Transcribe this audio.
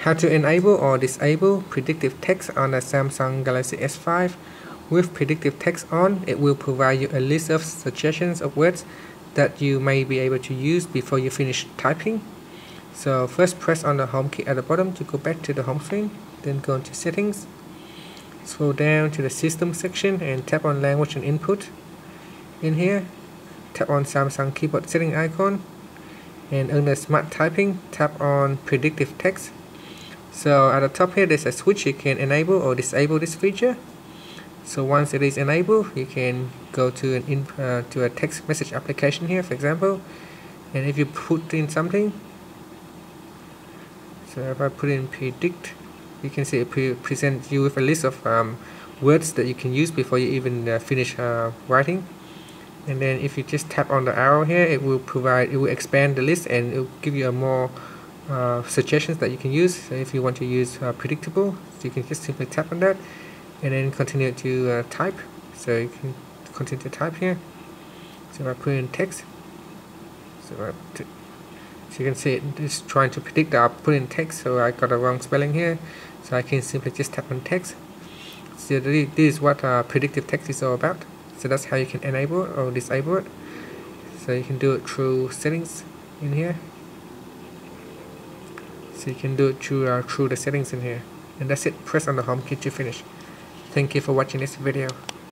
how to enable or disable predictive text on the Samsung Galaxy S5 with predictive text on it will provide you a list of suggestions of words that you may be able to use before you finish typing. So first press on the home key at the bottom to go back to the home screen then go into settings scroll down to the system section and tap on language and input. In here tap on Samsung keyboard setting icon and under smart typing tap on predictive text so at the top here there's a switch. You can enable or disable this feature. So once it is enabled you can go to an in, uh, to a text message application here for example. And if you put in something so if I put in predict you can see it pre presents you with a list of um, words that you can use before you even uh, finish uh, writing. And then if you just tap on the arrow here it will provide it will expand the list and it will give you a more uh, suggestions that you can use. So if you want to use uh, predictable so you can just simply tap on that and then continue to uh, type. So you can continue to type here. So I put in text so, so you can see it's trying to predict that I put in text so I got a wrong spelling here. So I can simply just tap on text. So this is what uh, predictive text is all about. So that's how you can enable or disable it. So you can do it through settings in here you can do it through, uh, through the settings in here. And that's it. Press on the home key to finish. Thank you for watching this video